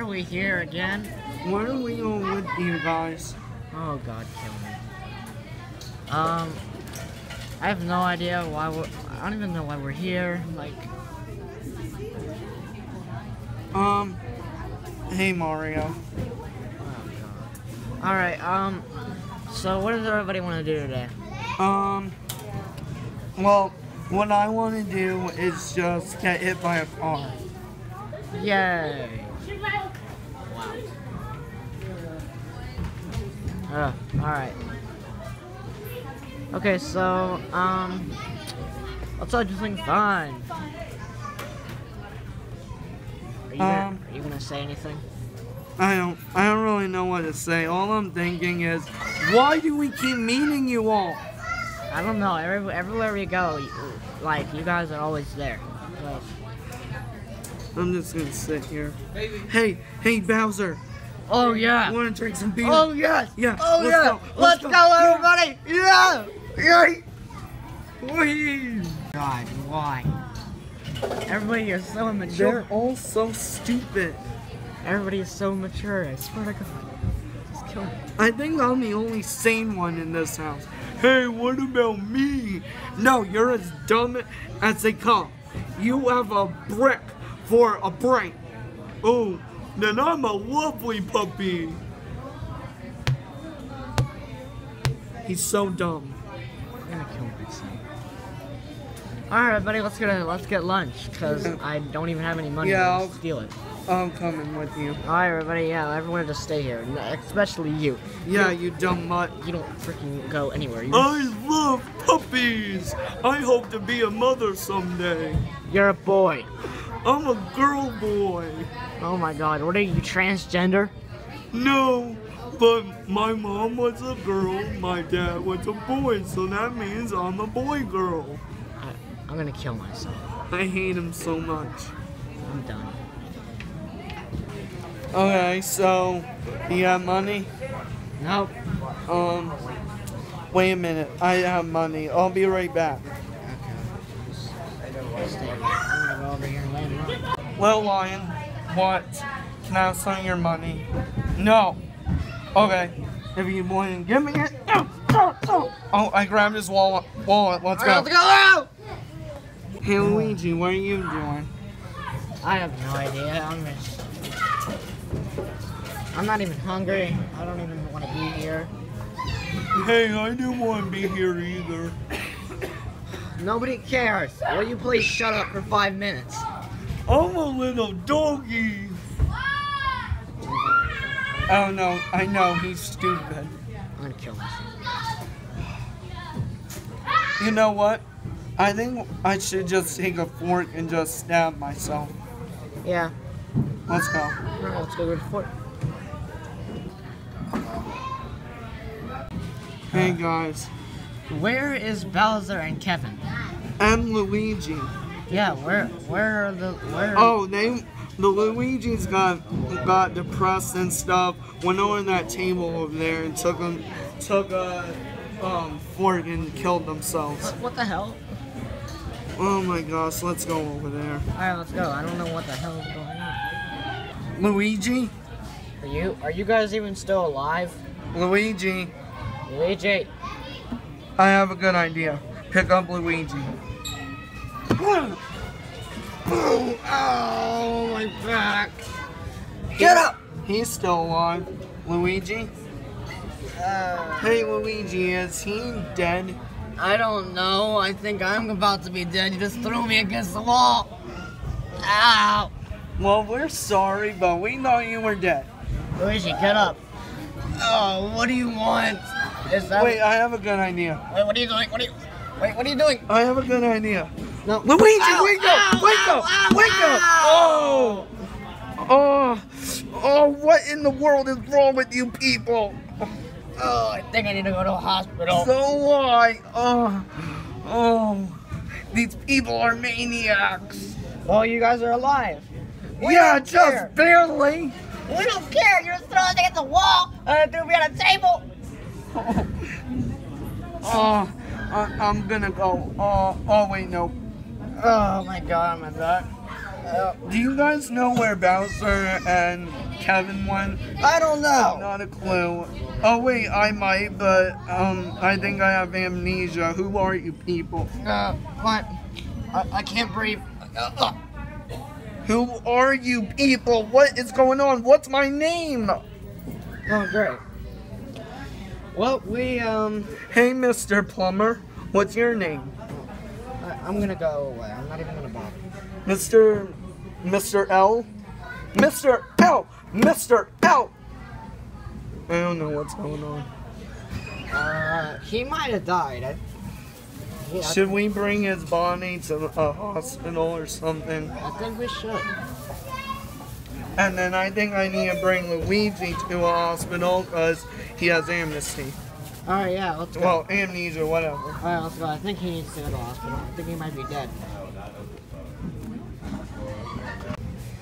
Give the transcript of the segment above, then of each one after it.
are we here again? Why are we all with you guys? Oh God, kill me. Um, I have no idea why we're. I don't even know why we're here. Like, Um, hey Mario. oh God. All right. Um, so what does everybody want to do today? Um, well, what I want to do is just get hit by a car. Yay! Uh, all right. Okay, so um, let's all do something fun. Are you, gonna, Um, are you gonna say anything? I don't, I don't really know what to say. All I'm thinking is, why do we keep meeting you all? I don't know. Every, everywhere we go, you, like you guys are always there. So, I'm just gonna sit here. Hey, hey Bowser, oh you yeah. want to drink some beer? Oh yes. Yeah, Oh let's yeah. go, Let's let's go, go. Everybody. Yeah. Yay! Whee! God, why? Everybody is so immature. They're all so stupid. Everybody is so mature. I swear to God. Just kill me. I think I'm the only sane one in this house. Hey, what about me? No, you're as dumb as they come. You have a brick for a brain. Oh, then I'm a lovely puppy. He's so dumb. I'm gonna kill myself. All right, everybody, let's get let's get lunch because I don't even have any money Yeah, to I'll- steal it. I'm coming with you. All right, everybody, yeah, everyone just stay here, especially you. Yeah, you dumb mutt. You don't freaking go anywhere. You, I love puppies. I hope to be a mother someday. You're a boy. I'm a girl boy. Oh my God, what are you transgender? No, but my mom was a girl, my dad was a boy, so that means I'm a boy girl. I, I'm gonna kill myself. I hate him so much. I'm done. Okay, so you got money? Nope. Um, wait a minute. I have money. I'll be right back. Okay. Just stay here. I'm gonna go over here and land Well, Lion, what? Can I have some of your money? No. Okay. If you want to give me it. Oh, I grabbed his wallet. Wallet. Let's go. Let's go! Hey, Luigi, what are you doing? I have no idea. I'm just. I'm not even hungry. I don't even want to be here. Hey, I didn't want to be here either. Nobody cares. Will you please shut up for five minutes? I'm a little doggy. Oh no, I know he's stupid. I'm gonna kill myself. You know what? I think I should just take a fork and just stab myself. Yeah. Let's go. Alright, let's go to the fort. Hey guys, Where is Bowser and Kevin? I'm Luigi. Yeah, where where are the where? Oh, they the Luigi's got got depressed and stuff. Went over that table over there and took them took a um fork and killed themselves. What, what the hell? Oh my gosh, let's go over there. Alright, let's go. I don't know what the hell is going on. Luigi, Are you are you guys even still alive? Luigi, Luigi. I have a good idea. Pick up Luigi. Oh my back. Get up! He's still alive. Luigi? Uh, Hey Luigi, is he dead? I don't know. I think I'm about to be dead. You just threw me against the wall. Ow. Well, we're sorry, but we know you were dead. Luigi, get up. Oh, what do you want? Is that Wait, I have a good idea. Wait, what are you doing? What are you? Wait, what are you doing? I have a good idea. No. Luigi, Ow, wake ow, up! Wake ow, up! ow, Wake up! Oh! Oh! Oh, what in the world is wrong with you people? Oh, I think I need to go to a hospital. So why? Oh, oh, these people are maniacs. well, you guys are alive. We yeah, just care. barely. We don't care. You're just throwing against the wall uh, and threw me on a table. Oh, oh. I'm gonna go. Oh, oh wait, no. Oh my god, my back. Uh, Do you guys know where Bowser and Kevin went? I don't know. Not a clue. Oh wait, I might, but um, I think I have amnesia. Who are you people? Uh, what? I, I can't breathe. Uh, uh. Who are you people? What is going on? What's my name? Oh, great. Well, we, um, Hey, Mr. Plumber. What's your name? I'm gonna go away. I'm not even gonna bother. Mr. Mr. L? Mr. L! Mr. L! I don't know what's going on. Uh, he might have died. I, yeah, Should we bring his body to a hospital or something? I think we should. And then I think I need to bring Luigi to a hospital because he has amnesty. Alright, yeah, let's go. Well, amnesia, whatever. Alright, let's go. I think he needs to go to the hospital. I think he might be dead.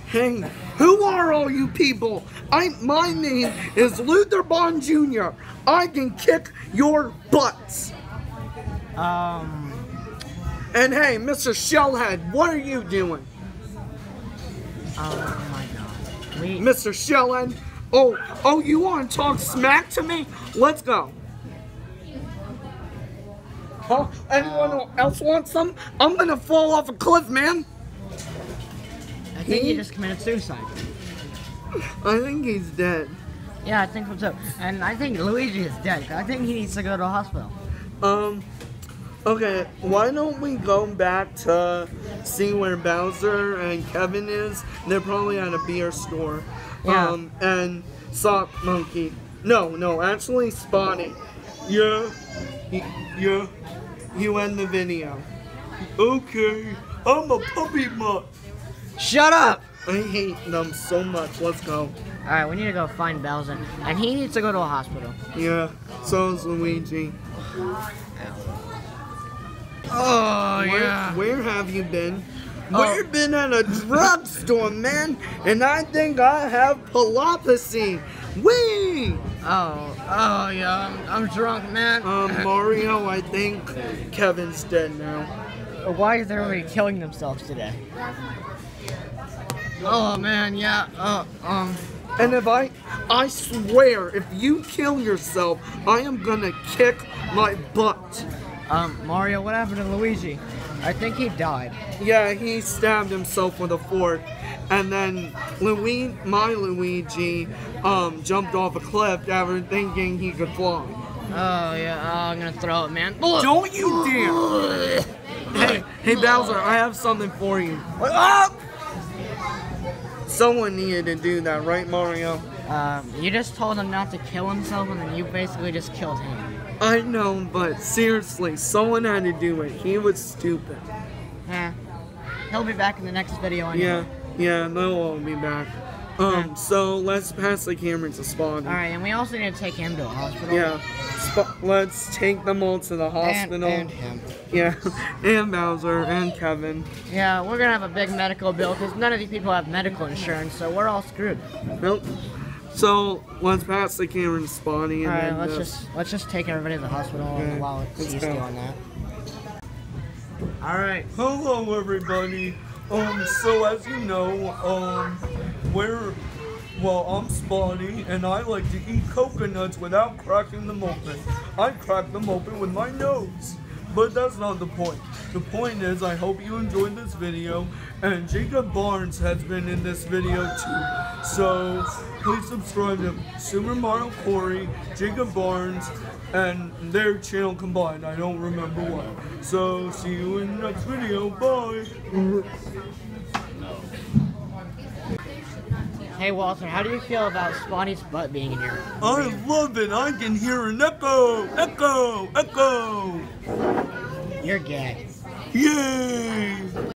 Hey, who are all you people? I my name is Luther Bond Jr. I can kick your butts. Um, And hey, Mr. Shellhead, what are you doing? oh my god. We, Mr. Shellhead? Oh, oh, you want to talk smack to me? Let's go. Huh? Anyone else want some? I'm gonna fall off a cliff, man. I think he he- just committed suicide. I think he's dead. Yeah, I think so too. And I think Luigi is dead. I think he needs to go to the hospital. Um, okay, why don't we go back to see where Bowser and Kevin is? They're probably at a beer store. Yeah. Um, and Sock Monkey. No, no, actually Spotty. Yeah, yeah, you end the video. Okay, I'm a puppy mutt. Shut up! I hate them so much. Let's go. Alright, we need to go find Bowser. And he needs to go to a hospital. Yeah, so's Luigi. Oh, Where, where have you been? Oh. We've been at a drugstore, man, and I think I have palopathy. Wee! Oh, oh, yeah, I'm, I'm drunk, man. Um, Mario, I think Kevin's dead now. Why is everybody killing themselves today? Oh, man, yeah, uh, um, And if I, I swear, if you kill yourself, I am gonna kick my butt. um, Mario, what happened to Luigi? I think he died. Yeah, he stabbed himself with a fork, and then Luigi, my Luigi, um, jumped off a cliff after thinking he could fly. Oh, yeah, oh, I'm gonna throw it, man. Don't you dare! Hey, hey Bowser, I have something for you. Ah! Someone needed to do that, right, Mario? Um, you just told him not to kill himself, and then you basically just killed him. I know, but seriously, someone had to do it. He was stupid. Yeah. He'll be back in the next video anyway. Yeah, yeah, they'll all be back. Um, so let's pass the camera to Spawn. Alright, and we also need to take him to a hospital. Yeah, Sp- let's take them all to the hospital. and him. Yeah, and Bowser and Kevin. Yeah, we're gonna have a big medical bill because none of these people have medical insurance, so we're all screwed. Nope. So let's pass the camera to Spawny and Alright, then let's just let's just take everybody to the hospital Okay, while let's he's go. doing that. Alright. Hello, everybody. Um, so as you know, um, we're well, I'm Spawny, and I like to eat coconuts without cracking them open. I crack them open with my nose. But that's not the point. The point is, I hope you enjoyed this video, and Jacob Barnes has been in this video too. So please subscribe to Super Mario Corey, Jacob Barnes, and their channel combined. I don't remember what. So see you in the next video. Bye. Hey Walter, how do you feel about Spawny's butt being in here? I love it. I can hear an echo, echo, echo. You're gay. Yay!